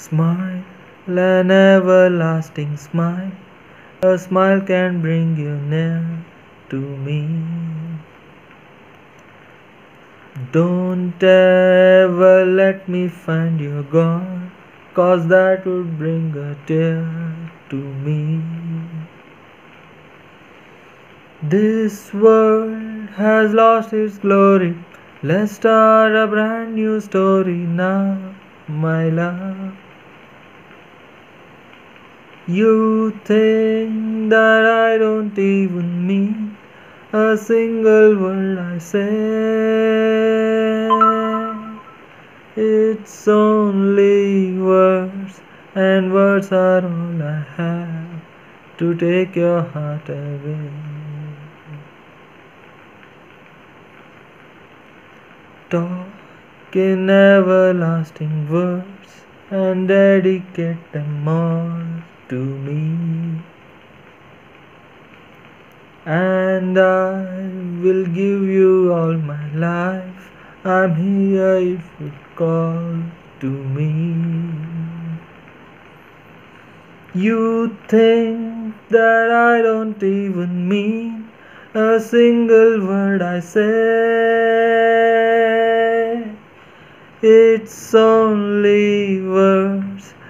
Smile, an everlasting smile. A smile can bring you near to me. Don't ever let me find you gone, cause that would bring a tear to me. This world has lost its glory. Let's start a brand new story now, my love. You think that I don't even mean a single word I say. It's only words, and words are all I have to take your heart away. Talk in everlasting words and dedicate them all to me. And I will give you all my life. I'm here if you call to me. You think that I don't even mean a single word I say. It's only words,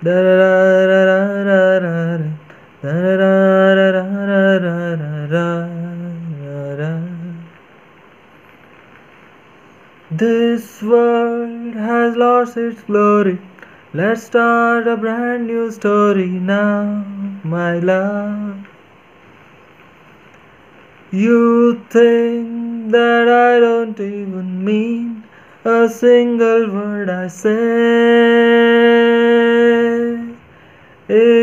This world has lost its glory. Let's start a brand new story now, my love. You think that I don't even mean a single word I say.